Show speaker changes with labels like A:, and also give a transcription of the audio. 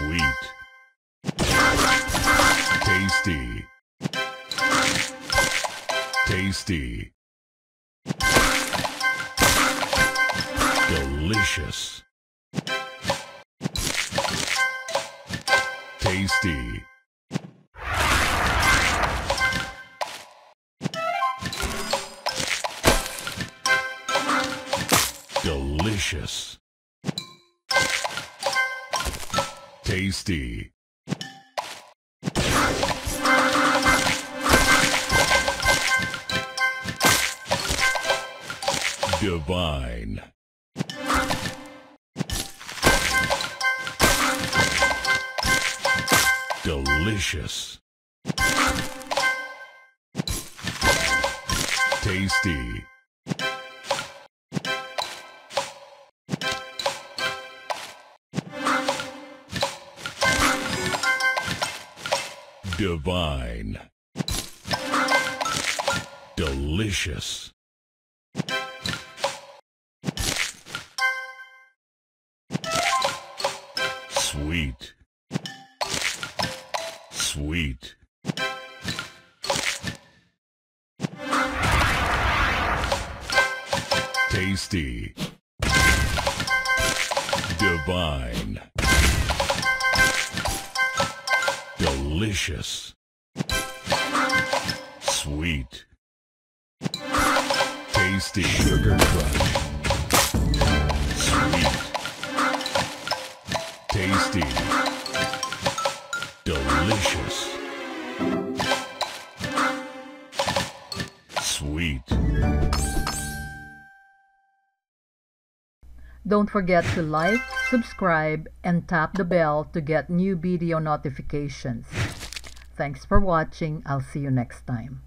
A: Sweet. Tasty. Tasty. Delicious. Tasty. Delicious. Tasty. Divine. Delicious. Tasty. Divine. Delicious. Sweet. Sweet. Tasty. Divine. Delicious. Sweet. Tasty. Sugar Crush. Sweet. Tasty.
B: Don't forget to like, subscribe, and tap the bell to get new video notifications. Thanks for watching. I'll see you next time.